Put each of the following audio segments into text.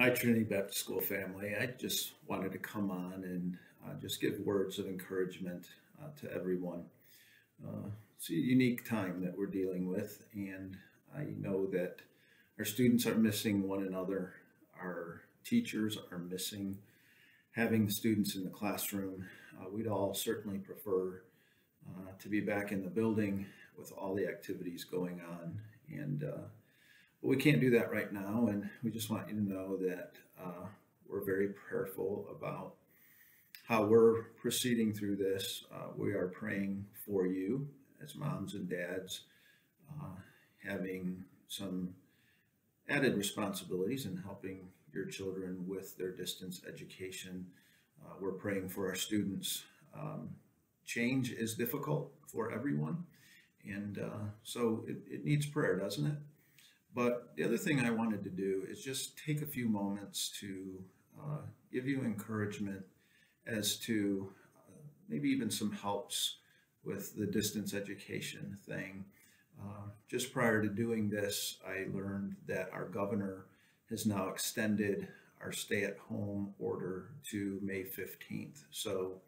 Hi, Trinity Baptist School family. I just wanted to come on and uh, just give words of encouragement uh, to everyone. Uh, it's a unique time that we're dealing with, and I know that our students are missing one another. Our teachers are missing having students in the classroom. Uh, we'd all certainly prefer uh, to be back in the building with all the activities going on, and uh, but we can't do that right now, and we just want you to know that uh, we're very prayerful about how we're proceeding through this. Uh, we are praying for you as moms and dads, uh, having some added responsibilities and helping your children with their distance education. Uh, we're praying for our students. Um, change is difficult for everyone, and uh, so it, it needs prayer, doesn't it? But the other thing I wanted to do is just take a few moments to uh, give you encouragement as to uh, maybe even some helps with the distance education thing. Uh, just prior to doing this, I learned that our governor has now extended our stay at home order to May 15th. So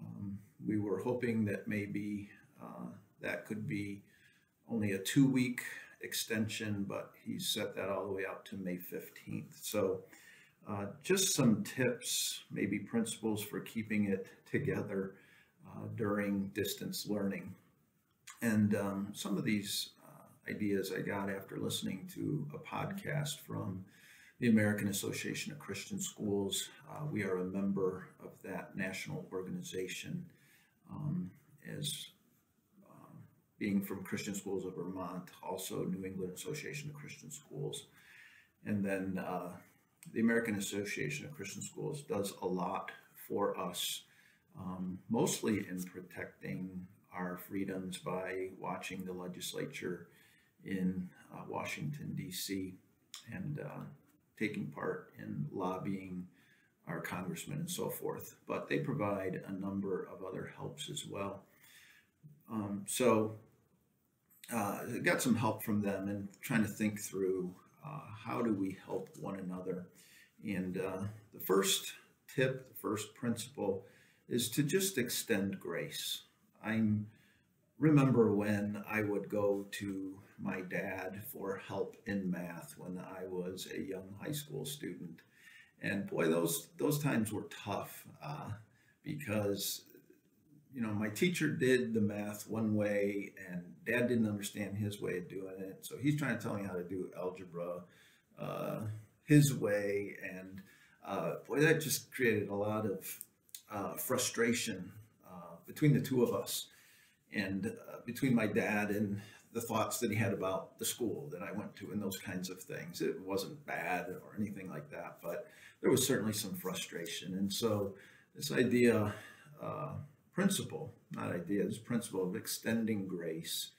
um, we were hoping that maybe uh, that could be only a two week extension, but he set that all the way out to May 15th. So uh, just some tips, maybe principles for keeping it together uh, during distance learning. And um, some of these uh, ideas I got after listening to a podcast from the American Association of Christian Schools. Uh, we are a member of that national organization. Um, as being from Christian Schools of Vermont, also New England Association of Christian Schools. And then uh, the American Association of Christian Schools does a lot for us, um, mostly in protecting our freedoms by watching the legislature in uh, Washington, D.C., and uh, taking part in lobbying our congressmen and so forth. But they provide a number of other helps as well. Um, so uh, got some help from them and trying to think through uh, how do we help one another. And uh, the first tip, the first principle is to just extend grace. I remember when I would go to my dad for help in math when I was a young high school student. And boy, those those times were tough uh, because you know, my teacher did the math one way and dad didn't understand his way of doing it. So he's trying to tell me how to do algebra uh, his way. And uh, boy, that just created a lot of uh, frustration uh, between the two of us and uh, between my dad and the thoughts that he had about the school that I went to and those kinds of things. It wasn't bad or anything like that, but there was certainly some frustration. And so this idea, uh, principle, not idea, this principle of extending grace.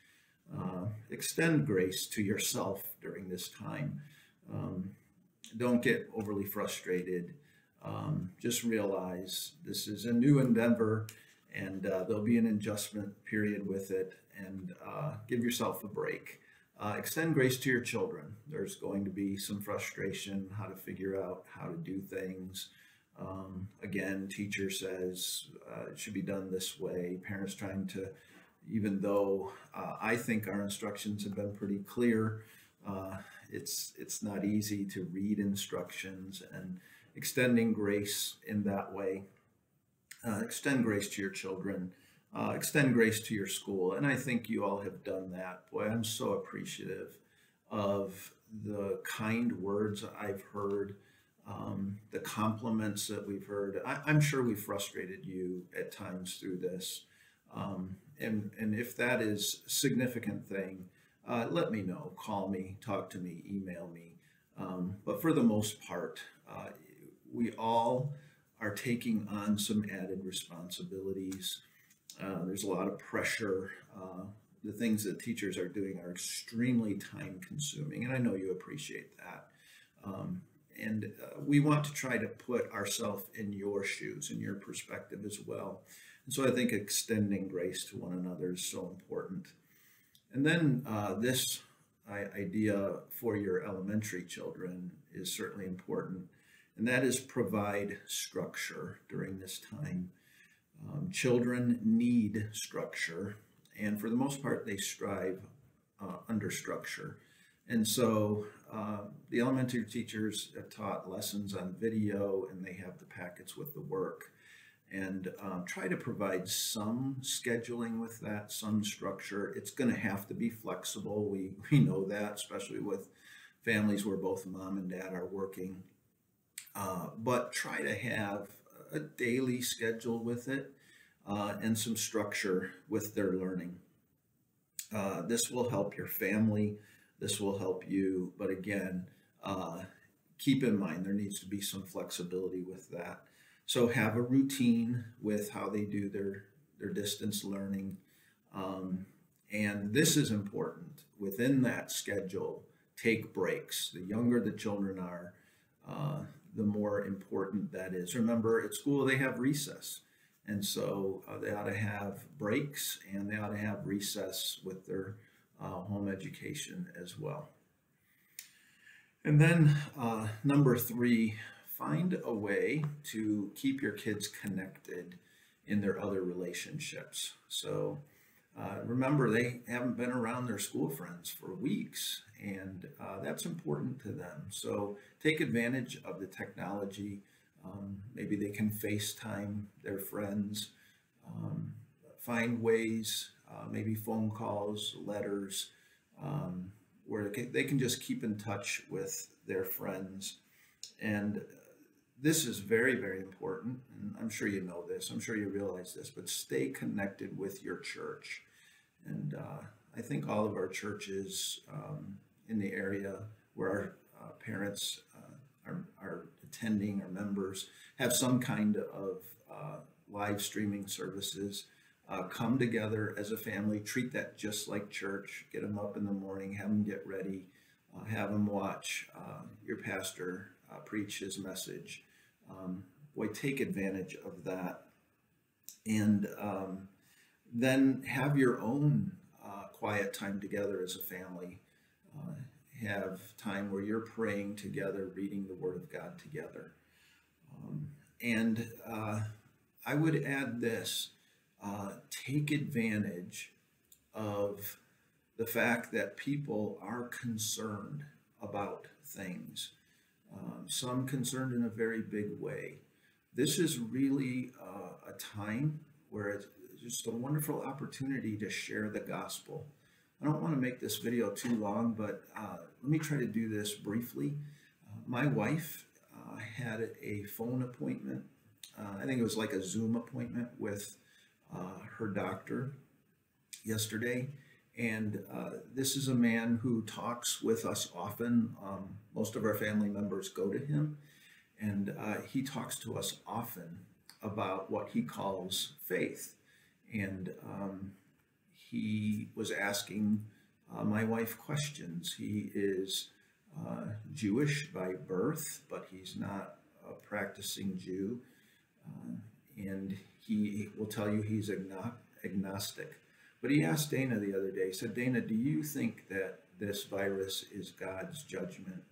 Uh, extend grace to yourself during this time. Um, don't get overly frustrated. Um, just realize this is a new endeavor and uh, there'll be an adjustment period with it and uh, give yourself a break. Uh, extend grace to your children. There's going to be some frustration, how to figure out how to do things. Um, again, teacher says uh, it should be done this way. Parents trying to, even though uh, I think our instructions have been pretty clear, uh, it's it's not easy to read instructions and extending grace in that way. Uh, extend grace to your children. Uh, extend grace to your school, and I think you all have done that. Boy, I'm so appreciative of the kind words I've heard um, the compliments that we've heard. I, am sure we frustrated you at times through this. Um, and, and if that is a significant thing, uh, let me know. Call me, talk to me, email me. Um, but for the most part, uh, we all are taking on some added responsibilities. Uh, there's a lot of pressure. Uh, the things that teachers are doing are extremely time consuming, and I know you appreciate that. Um, and uh, we want to try to put ourselves in your shoes in your perspective as well and so i think extending grace to one another is so important and then uh, this idea for your elementary children is certainly important, and that is provide structure during this time. Um, children need structure, and for the most part, they strive uh, under structure. And so uh, the elementary teachers have taught lessons on video, and they have the packets with the work and um, try to provide some scheduling with that, some structure. It's going to have to be flexible. We, we know that, especially with families where both mom and dad are working. Uh, but try to have a daily schedule with it uh, and some structure with their learning. Uh, this will help your family. This will help you. But again, uh, keep in mind there needs to be some flexibility with that. So have a routine with how they do their, their distance learning. Um, and this is important. Within that schedule, take breaks. The younger the children are, uh, the more important that is. Remember, at school they have recess. And so uh, they ought to have breaks and they ought to have recess with their uh, home education as well. And then uh, number three, find a way to keep your kids connected in their other relationships. So uh, remember, they haven't been around their school friends for weeks, and uh, that's important to them. So take advantage of the technology. Um, maybe they can FaceTime their friends, um, find ways, uh, maybe phone calls, letters, um, where they can just keep in touch with their friends. And this is very, very important. And I'm sure you know this, I'm sure you realize this, but stay connected with your church. And uh, I think all of our churches um, in the area where our uh, parents uh, are, are, attending or members have some kind of uh, live streaming services. Uh, come together as a family, treat that just like church. Get them up in the morning, have them get ready, uh, have them watch your pastor preach his message um, boy, take advantage of that. And um, then have your own uh, quiet time together as a family. Uh, have time where you're praying together, reading the Word of God together. Um, and uh, I would add this uh, take advantage of the fact that people are concerned about things um, some concerned in a very big way. This is really uh, a time where it's just a wonderful opportunity to share the gospel. I don't want to make this video too long, but uh, let me try to do this briefly. Uh, my wife uh, had a phone appointment. Uh, I think it was like a Zoom appointment with uh, her doctor yesterday and uh, this is a man who talks with us often. Um, most of our family members go to him, and uh, he talks to us often about what he calls faith. And um, he was asking uh, my wife questions. He is uh, Jewish by birth, but he's not a practicing Jew. And he will tell you he's agnostic. But he asked Dana the other day, he said, Dana, do you think that this virus is God's judgment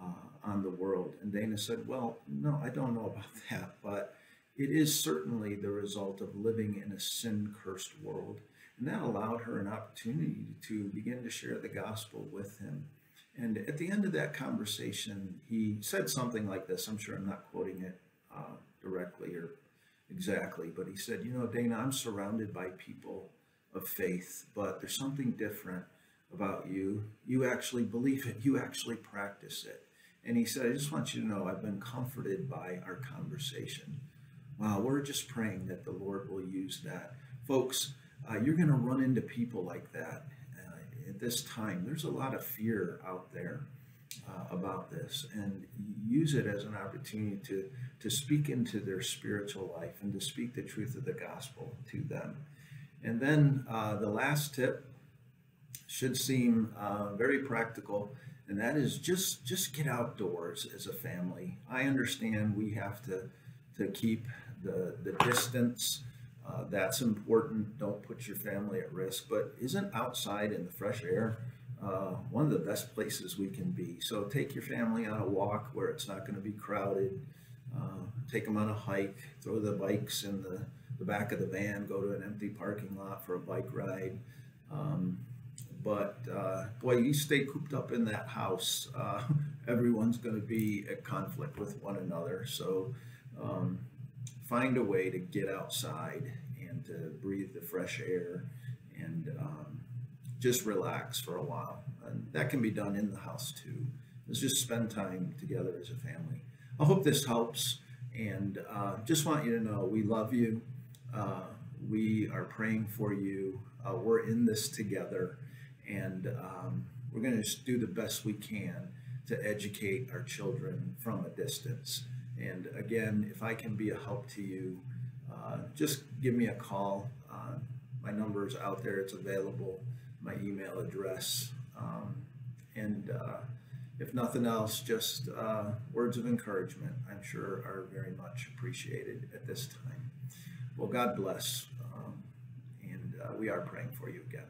uh, on the world? And Dana said, well, no, I don't know about that, but it is certainly the result of living in a sin cursed world. And that allowed her an opportunity to begin to share the gospel with him. And at the end of that conversation, he said something like this. I'm sure I'm not quoting it uh, directly or exactly, but he said, You know, Dana, I'm surrounded by people of faith, but there's something different about you. You actually believe it, you actually practice it. And he said, I just want you to know I've been comforted by our conversation. Wow, we're just praying that the Lord will use that. Folks, uh, you're going to run into people like that uh, at this time. There's a lot of fear out there uh, about this, and use it as an opportunity to, to speak into their spiritual life and to speak the truth of the gospel to them. And then uh, the last tip should seem uh, very practical, and that is just just get outdoors as a family. I understand we have to to keep the the distance. Uh, that's important. Don't put your family at risk. But isn't outside in the fresh air uh, one of the best places we can be. So take your family on a walk where it's not going to be crowded. Uh, take them on a hike. Throw the bikes in the, the back of the van. Go to an empty parking lot for a bike ride. Um, but uh, boy, you stay cooped up in that house. Uh, everyone's going to be at conflict with one another. So um, find a way to get outside and to breathe the fresh air and um, just relax for a while. And that can be done in the house too. Let's just spend time together as a family. I hope this helps. And uh, just want you to know we love you. Uh, we are praying for you. Uh, we're in this together. And um, we're going to do the best we can to educate our children from a distance. And again, if I can be a help to you, uh, just give me a call. Uh, my number is out there, it's available, my email address. Um, and uh, if nothing else, just uh, words of encouragement, I'm sure are very much appreciated at this time. Well, God bless. Um, and uh, we are praying for you again.